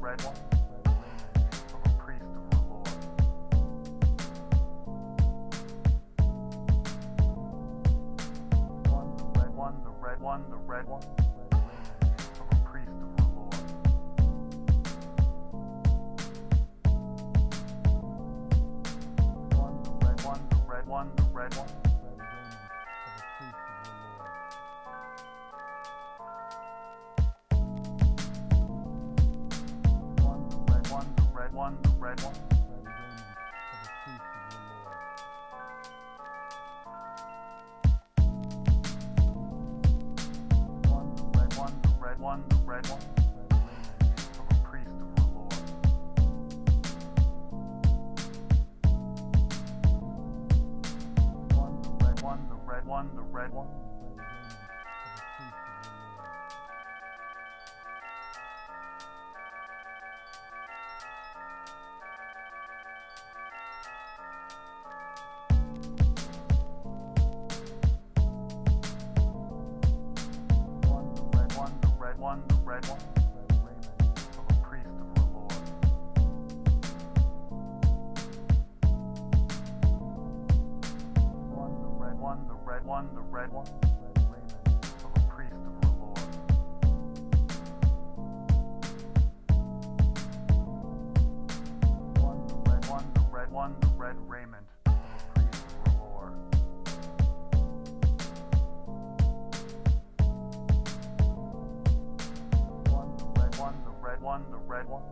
red one. The red one, the red one, the red one. Of a priest of the Lord. One, the red one, the red one, the red one. One, the red one, red one. Of a priest of the Lord. One, the red one, the red one, the red one. Of a priest of the Lord. One, the red one, the red one, the red one. One, the red one, the red one. Of a priest of the Lord. One, the red one, the red one, the red one. Of a priest of the Lord. One, the red one, the red one, the red raiment. One, the red one,